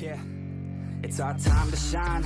Yeah. It's our time to shine.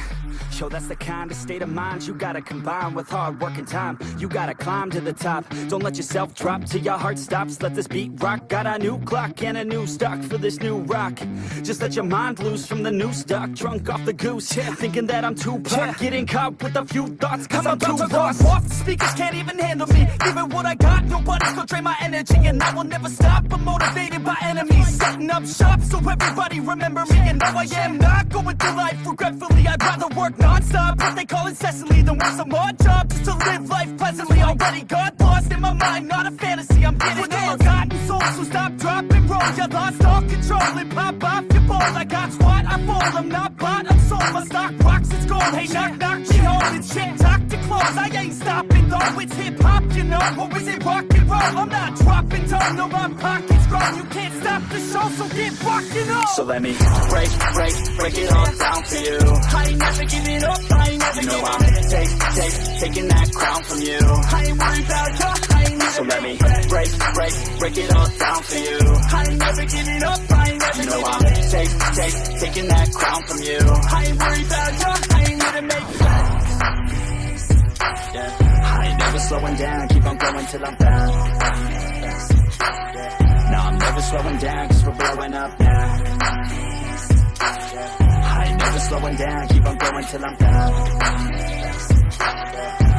Show that's the kind of state of mind you gotta combine with hard work and time. You gotta climb to the top. Don't let yourself drop till your heart stops. Let this beat rock. Got a new clock and a new stock for this new rock. Just let your mind loose from the new stock. Drunk off the goose. Yeah. Thinking that I'm too pop. Getting caught with a few thoughts. Cause I'm, too lost. Off. The speakers can't even handle me. Giving what I got. Nobody's gonna drain my energy. And I will never stop. I'm motivated by enemies. Setting up shop so everybody remember me. And now I am not going through life regretfully. I'd rather work non-stop. What they call incessantly than work some odd job. Just to live life pleasantly. Already got lost in my mind. Not a fantasy. I'm getting With it. forgotten soul. So stop, drop, and roll. You lost all control. And pop off your balls. I got squat. I fall. I'm not bought. I'm sold. My stock rocks. It's gold. Hey, knock, knock. She holding shit. Talk to close. I ain't stopping though. It's hip hop, you know. Or is it rock and roll? I'm not dropping tone. No, my pockets grow. You can't stop the show. So get rocking on. So let me break, break, break it all down for you. I ain't never giving up. I ain't never You know I'm take, take, taking that crown from you. I ain't worried about you. I ain't never So let me break, break, break it all down for you. I ain't never giving up. I ain't never You know I'm take, take, taking that crown from you. I ain't worried about you. I ain't here to make Yeah. Never slowing down, keep on going till I'm down. No, I'm never slowing down, cause we're blowing up now. I ain't never slowing down, keep on going till I'm down.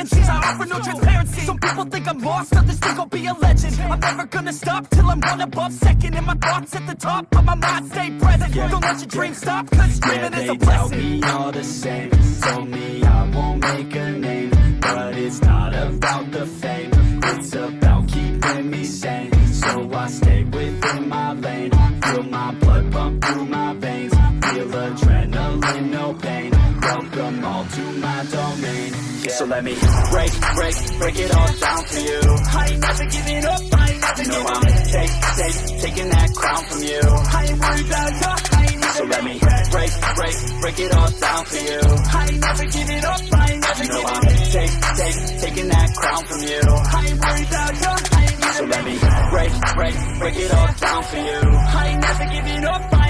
I offer no transparency. Some people think I'm lost, others think I'll be a legend. I'm never gonna stop till I'm one above second And my thoughts at the top, but my mind. Stay present. Don't let your dreams stop, cause Yeah, dreaming is they a tell blessing. me all the same. Told me I won't make a name But it's not about the fame. It's about keeping me sane. So I stay within my lane. Feel my blood pump through my veins. Feel adrenaline, no pain Welcome all to my domain So let me break, break, break it all down for you. I ain't never giving up, I ain't never giving I'm take, take, taking that crown from you. I ain't worried about you, I ain't So let me break, break, break it all down for you. I ain't never giving up, I ain't never giving I'm take, take, taking that crown from you. I ain't worried about you, I ain't So let me break, break, break it all down for you. I ain't never giving up, I never